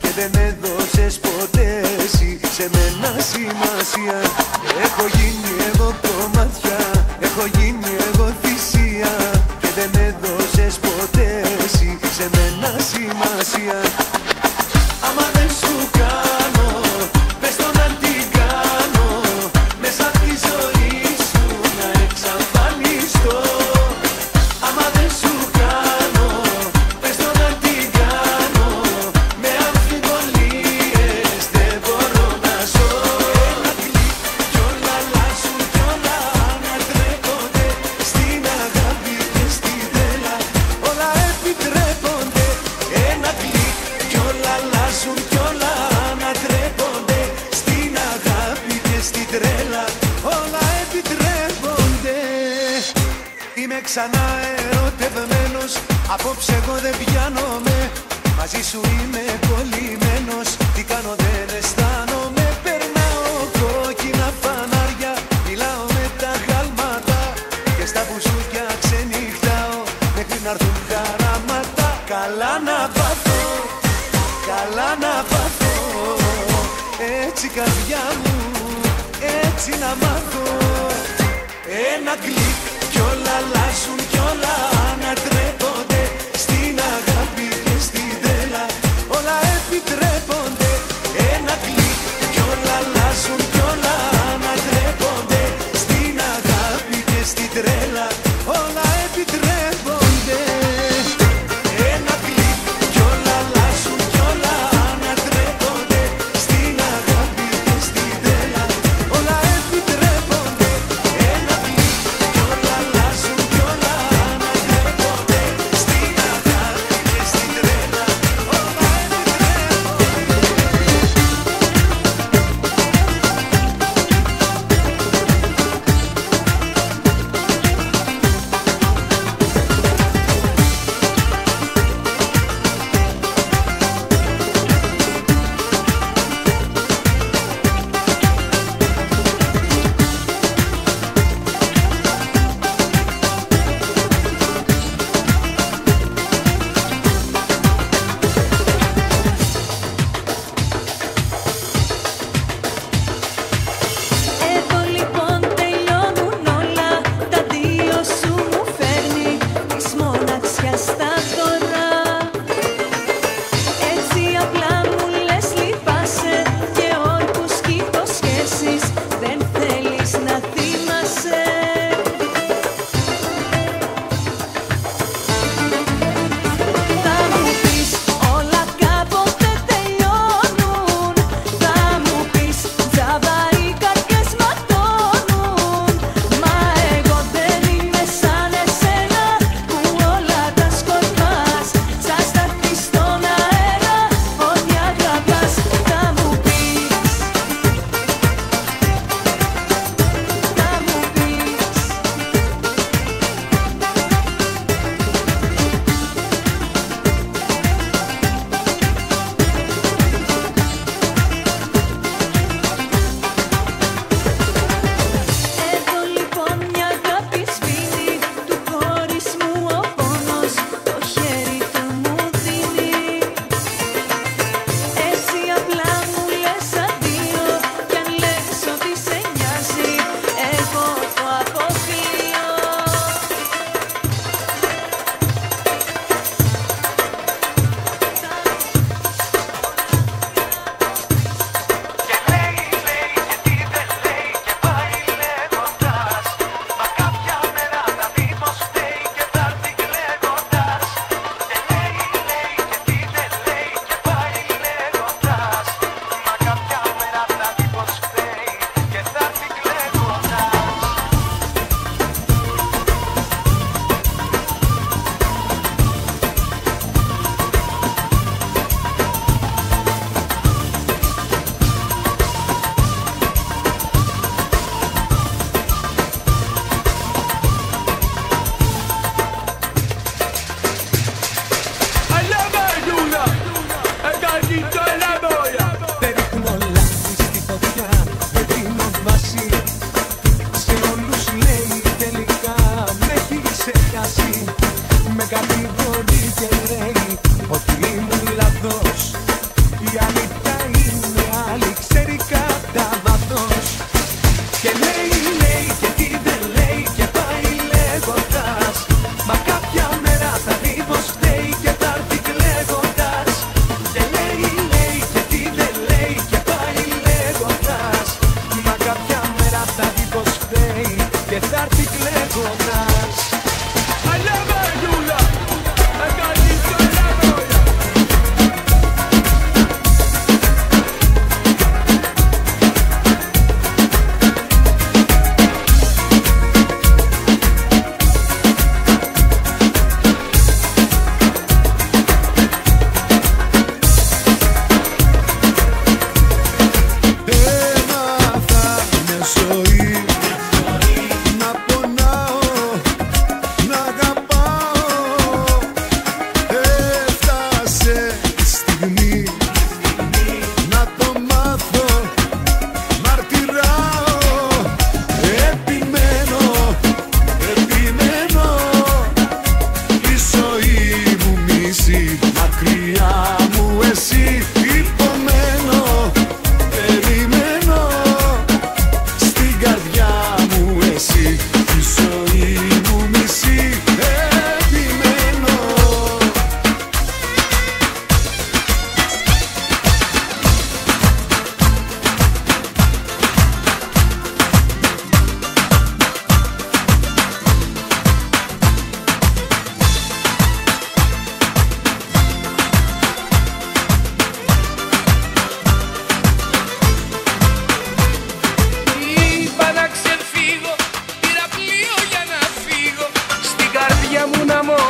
Και δεν έδωσες ποτέ εσύ σε μένα σημασία. Είμαι ξανά ερωτευμένος. Απόψε εγώ δεν πιάνω με. Μαζί σου είμαι κολλημένος. Τι κάνω δεν αισθάνομαι. Περνάω κόκκινα φανάρια. Μιλάω με τα χαλμάτα Και στα πουσούκια ξενυχτάω. Μέχρι να έρθουν χαράματα Καλά να πάθω. Καλά να πάθω. Έτσι καρδιά μου. Έτσι να μάθω. Ένα κλικ κι όλα αλλάζουν κι όλα ανατρέπουν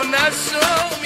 corazón.